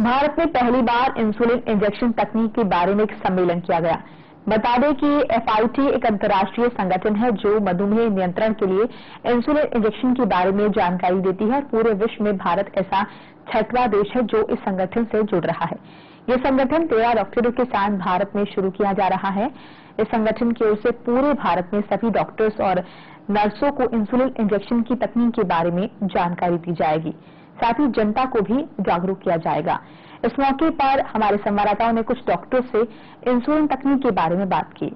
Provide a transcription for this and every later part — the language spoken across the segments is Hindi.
भारत में पहली बार इंसुलिन इंजेक्शन तकनीक के बारे में एक सम्मेलन किया गया। बता दें कि एफआईटी एक अंतर्राष्ट्रीय संगठन है जो मधुमेह नियंत्रण के लिए इंसुलिन इंजेक्शन के बारे में जानकारी देती है। और पूरे विश्व में भारत ऐसा छठवां देश है जो इस संगठन से जुड़ रहा है। ये संगठन तेरह डॉक्टरों के साथ भारत में शुरू किया जा रहा है। इस संगठन की ओर से पूरे भारत में सभी डॉक्टर्स और नर्सों को इंसुलिन इंजेक्शन की तकनीक के बारे में जानकारी दी जाएगी। साथ ही जनता को भी जागरूक किया जाएगा। इस मौके पर हमारे संवाददाताओं ने कुछ डॉक्टरों से इंसुलिन तकनीक के बारे में बात की।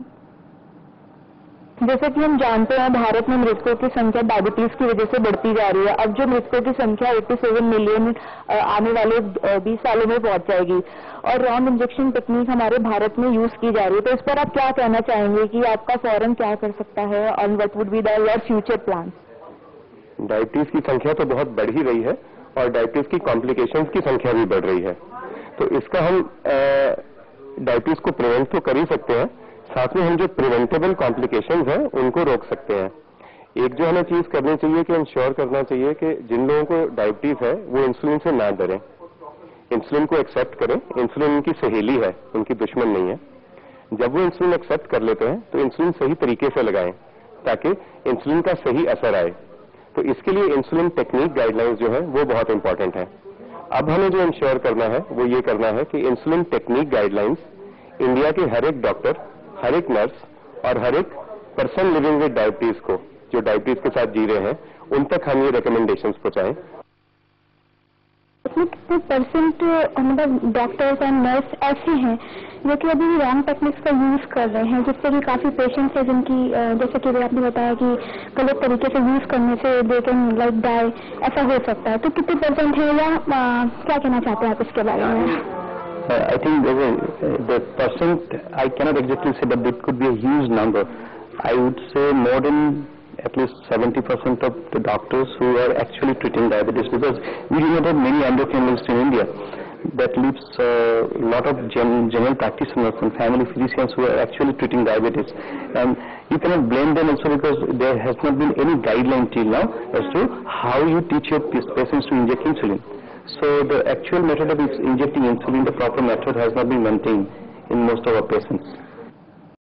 जैसे कि हम जानते हैं, भारत में मृतकों की संख्या डायबिटीज़ की वजह से बढ़ती जा रही है। अब जो मृतकों की संख्या 87 मिलियन आने वाले 20 सालों में पहुँच जाएगी। और रॉन्ग इंजेक्शन टेक्निक हमारे भारत में यूज़ की जा रही है। तो इस पर आप क्या कहना चाहेंगे कि आपका फ़ौरन क्या कर सकता है और what would be their future plan diabetes की संख्या तो बहुत बढ़ ही रही है। और डायबिटीज़ की कॉम्प्लिकेशंस की संख्या भी बढ़ रही है। तो इसका हम डायबिटीज़ को प्रिवेंट तो कर ही सकते हैं, साथ में हम जो प्रिवेंटेबल कॉम्प्लिकेशंस हैं, उनको रोक सकते हैं। एक जो हमें चीज़ करनी चाहिए कि इंश्योर करना चाहिए कि जिन लोगों को डायबिटीज़ है, वो इंसुलिन से ना डरें। इंसुलिन को एक्सेप्ट करें। इंसुलिन उनकी सहेली है, उनकी दुश्मन नहीं है। जब वो इंसुलिन एक्सेप्ट कर लेते हैं तो इंसुलिन सही तरीके से लगाएँ, ताकि इंसुलिन का सही असर आए। तो इसके लिए इंसुलिन टेक्निक गाइडलाइंस जो है, वो बहुत इंपॉर्टेंट है। अब हमें जो इंश्योर करना है, वो ये करना है कि इंसुलिन टेक्निक गाइडलाइंस इंडिया के हर एक डॉक्टर हर एक नर्स और हर एक पर्सन लिविंग विद डायबिटीज़ को, जो डायबिटीज़ के साथ जी रहे हैं, उन तक हम ये रिकमेंडेशन पहुंचाएँ। कितने परसेंट मतलब डॉक्टर्स एंड नर्स ऐसे हैं जो कि अभी रॉन्ग टेक्निक्स का यूज़ कर रहे हैं जिससे कि काफ़ी पेशेंट्स है जिनकी जैसे कि आपने बताया कि गलत तरीके से यूज़ करने से दे कैन लाइक डाई ऐसा हो सकता है तो कितने परसेंट है या आ, क्या कहना चाहते हैं आप इसके बारे में I think the, the percent, I cannot exactly say, but it could be a huge number. At least 70% of the doctors who are actually treating diabetes because we do have many endocrinologists in India. That leaves a lot of gen general practitioners and family physicians who are actually treating diabetes. And you cannot blame them also because there has not been any guideline till now as to how you teach your patients to inject insulin. So the actual method of injecting insulin, the proper method has not been maintained in most of our patients.